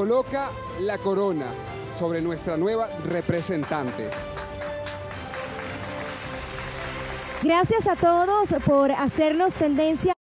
coloca la corona sobre nuestra nueva representante. Gracias a todos por hacernos tendencia.